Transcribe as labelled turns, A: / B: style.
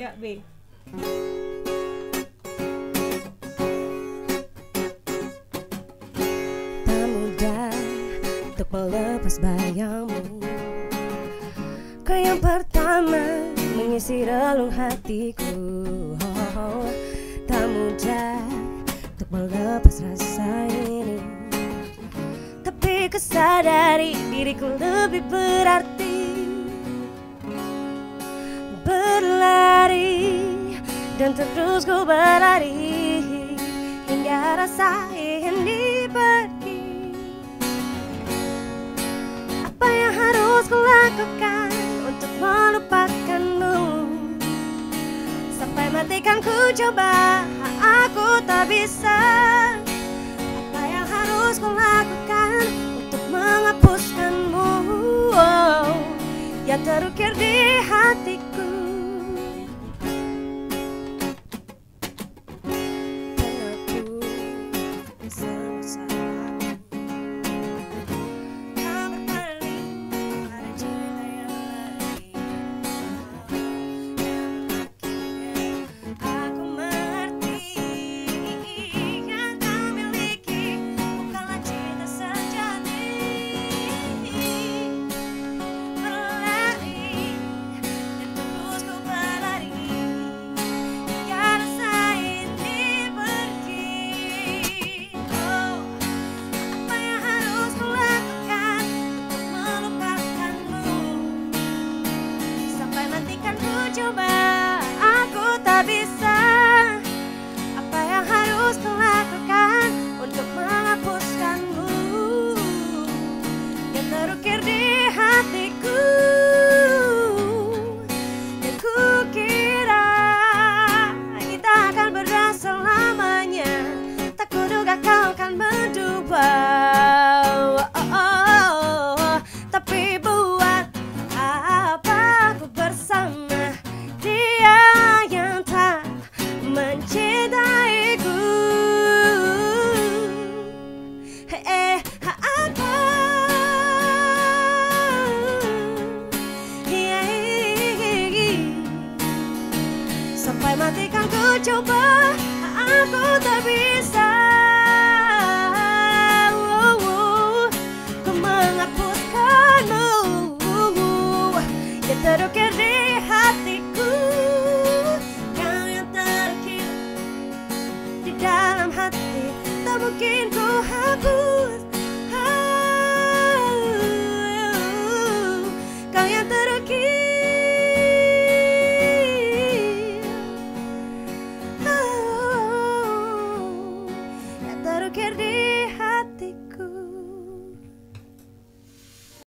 A: Ya, B.
B: Tak mudah untuk melepas bayangmu Kau yang pertama mengisi relung hatiku. Oh, Tak mudah untuk melepas rasa ini. Tapi kesadari diriku lebih berarti dan terus ku berlari Hingga rasa ini pergi. Apa yang harus ku lakukan untuk melupakanmu? Sampai mati kan ku coba Aku tak bisa. Apa yang harus ku lakukan Untuk menghapuskanmu? Oh, Yang terukir di hatiku coba Aku tak bisa Kan ku coba Aku tak bisa. Ku menghapuskanmu Yang terukir di hatiku. Kau yang terukir di dalam hati. Tak mungkin ku hapus Terukir di hatiku